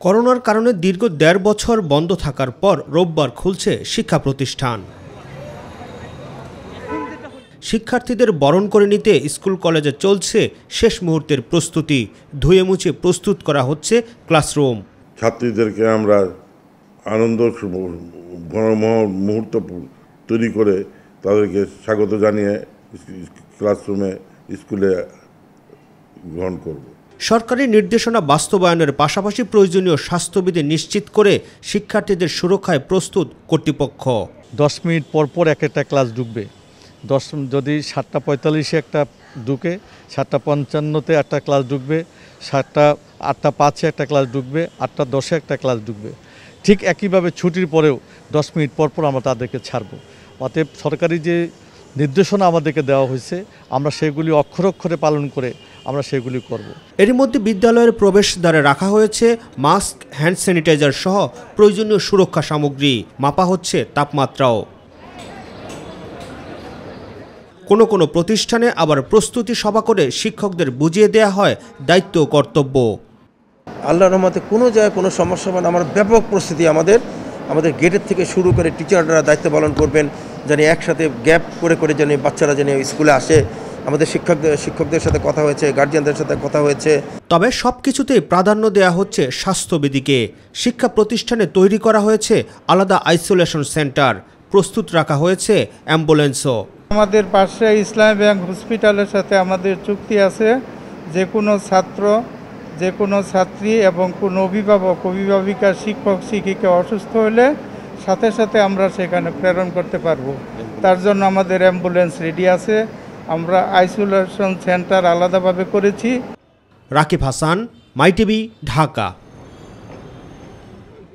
করোনার কারণে দীর্ঘ দেড় বছর বন্ধ থাকার পর রোববার খুলছে শিক্ষা প্রতিষ্ঠান। শিক্ষার্থীদের বরণ করে নিতে স্কুল কলেজে চলছে শেষ মুহূর্তের প্রস্তুতি। ধুয়ে মুছে প্রস্তুত করা হচ্ছে ক্লাসরুম। ছাত্রীদেরকে আমরা আনন্দ মুহূর্ত তৈরি করে তাদেরকে স্বাগত জানিয়ে ক্লাসরুমে স্কুলে গ্রহণ করব। সরকারি নির্দেশনা বাস্তবায়নের পাশাপাশি প্রয়োজনীয় স্বাস্থ্যবিধি নিশ্চিত করে শিক্ষার্থীদের সুরক্ষায় প্রস্তুত কর্তৃপক্ষ। দশ মিনিট পর পর এক একটা ক্লাস ঢুকবে। দশ যদি সাতটা পঁয়তাল্লিশে একটা ঢুকে, সাতটা পঞ্চান্নতে একটা ক্লাস ঢুকবে, সাতটা আটটা পাঁচে একটা ক্লাস ঢুকবে, আটটা দশে একটা ক্লাস ঢুকবে। ঠিক একইভাবে ছুটির পরেও দশ মিনিট পর পর আমরা তাদেরকে ছাড়বো। অতএব সরকারি যে নির্দেশনা আমাদেরকে দেওয়া হয়েছে আমরা সেগুলি অক্ষর অক্ষরে পালন করে আমরা সেগুলি করব। এরই মধ্যে বিদ্যালয়ের প্রবেশদ্বারে রাখা হয়েছে মাস্ক হ্যান্ড স্যানিটাইজার সহ প্রয়োজনীয় সুরক্ষা সামগ্রী। মাপা হচ্ছে তাপমাত্রাও। কোনো কোনো প্রতিষ্ঠানে আবার প্রস্তুতি সভা করে শিক্ষকদের বুঝিয়ে দেয়া হয় দায়িত্ব কর্তব্য। আল্লাহর রহমতে কোনো জায়গায় কোনো সমস্যা মানে আমার ব্যাপক প্রস্তুতি আমাদের আমাদের গেটের থেকে শুরু করে টিচাররা দায়িত্ব পালন করবেন যেন একসাথে গ্যাপ করে করে যেন বাচ্চারা যেন স্কুলে আসে। আমাদের শিক্ষকদের শিক্ষকদের সাথে কথা হয়েছে গার্জিয়ানদের সাথে কথা হয়েছে। তবে সব কিছুতেই প্রাধান্য দেওয়া হচ্ছে স্বাস্থ্যবিধিকে। শিক্ষা প্রতিষ্ঠানে তৈরি করা হয়েছে আলাদা আইসোলেশন সেন্টার প্রস্তুত রাখা হয়েছে অ্যাম্বুলেন্সও। আমাদের পাশে ইসলাম ব্যাংক হসপিটালের সাথে আমাদের চুক্তি আছে। যে কোনো ছাত্র যে কোনো ছাত্রী এবং কোনো অভিভাবক, অভিভাবিকা, শিক্ষক, শিক্ষিকা অসুস্থ হলে সাথে সাথে আমরা সেখানে প্রেরণ করতে পারব। তার জন্য আমাদের অ্যাম্বুলেন্স রেডি আছে। আমরা আইসোলেশন সেন্টার আলাদাভাবে করেছি। Rakib Hasan My TV Dhaka.